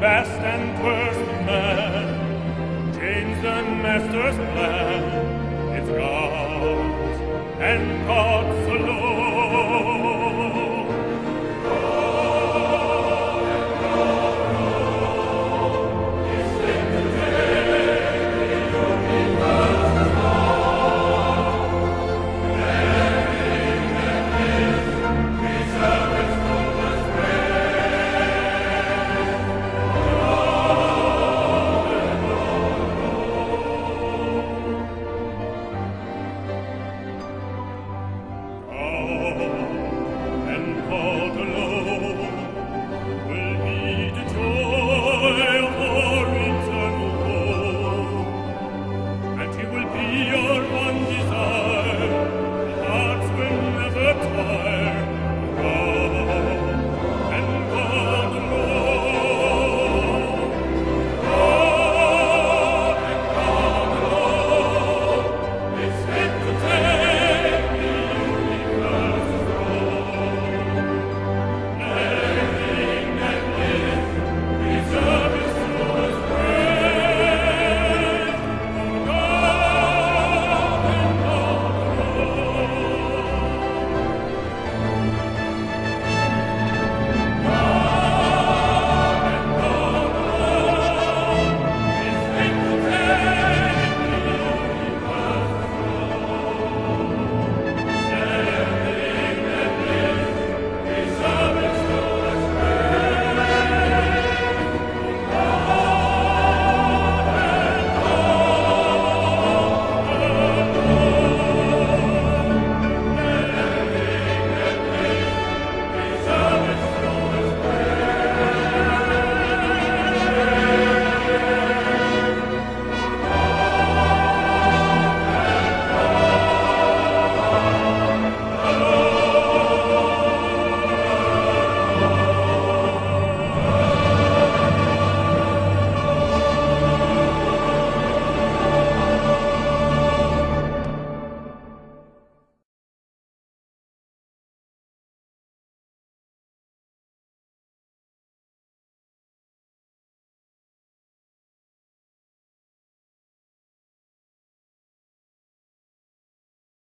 best and worst man, Change the master's plan, it's God's and God's alone. about